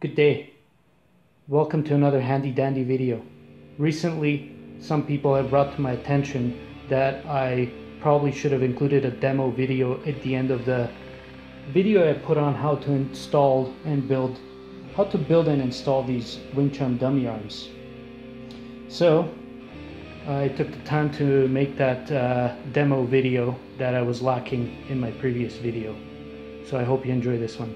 Good day. Welcome to another handy dandy video. Recently, some people have brought to my attention that I probably should have included a demo video at the end of the video I put on how to install and build how to build and install these Wing Chun dummy arms. So I took the time to make that uh, demo video that I was lacking in my previous video. So I hope you enjoy this one.